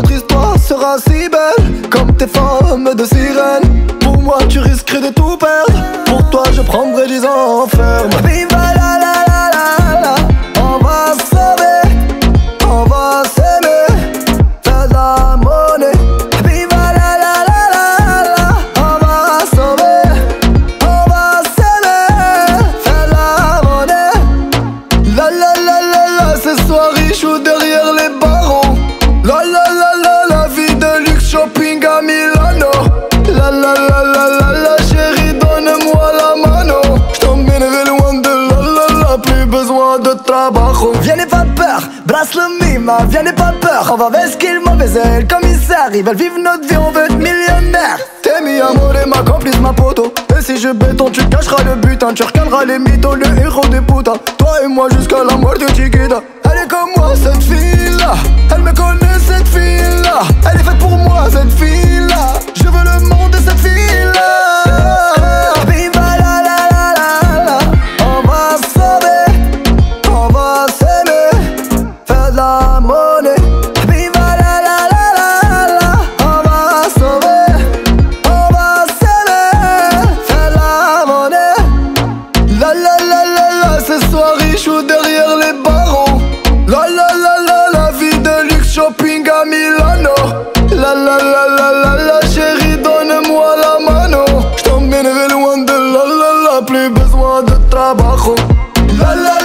notre histoire sera si belle Comme tes femmes de sirène. Pour moi tu risquerais de tout perdre. Pour toi je prendrai des enfermes Milano. La la la la la la chérie donne-moi la mano. J't'emmènerai loin de la la la Plus besoin de trabajo. Viens n'aie pas peur, brasse le mima Viens n'aie pas peur, on va vers ce qu'il m'a baisé Le commissaire, ils veulent vivre notre vie, on veut être millionnaire. T'es mi amour et ma complice, ma poteau. Et si je béton, tu cacheras le butin. Tu recaleras les mythos, le héros des putains. Toi et moi jusqu'à la mort de Chiquita. Elle est comme moi, cette fille-là. Elle me connaît, cette fille-là. Elle est faite pour moi, cette fille plus besoin de trabajo. La la